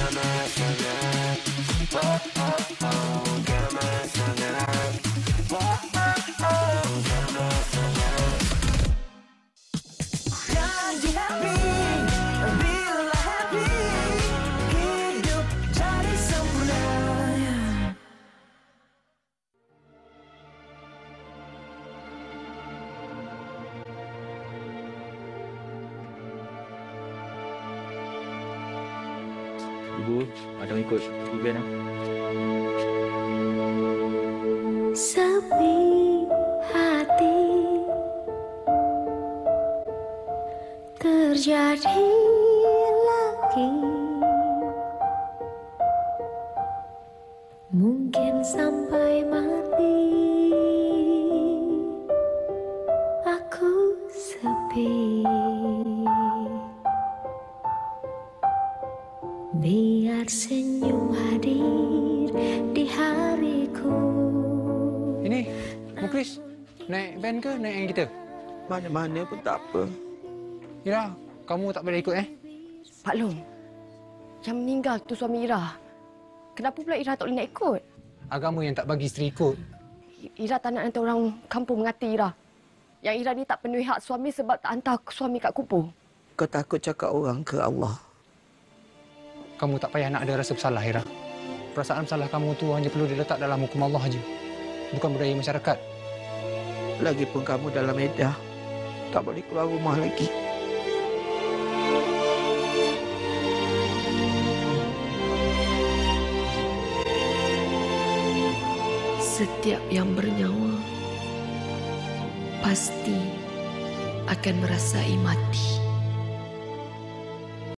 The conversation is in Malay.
Yeah, yeah, me. Ibu, yang ikut event eh? Sepi hati terjadi lagi. Mungkin sampai mati. Aku sepi Biar senyum hadir di hariku Ini, Muklis, naik van ke naik yang kita? Mana-mana pun tak apa. Ira, kamu tak boleh ikut eh? Pak Long, yang meninggal tu suami Ira. Kenapa pula Ira tak boleh nak ikut? Agama yang tak bagi isteri ikut. Ira tak nak nanti orang kampung mengati Ira. Yang Ira ni tak penuhi hak suami sebab tak hantar suami kat kubur. Kau takut cakap orang ke Allah. Kamu tak payah nak ada rasa bersalah, Ira. Perasaan bersalah kamu tu hanya perlu diletak dalam hukum Allah saja. Bukan budaya masyarakat. Lagipun kamu dalam edah. Tak boleh keluar rumah lagi. Setiap yang bernyawa pasti akan merasai mati.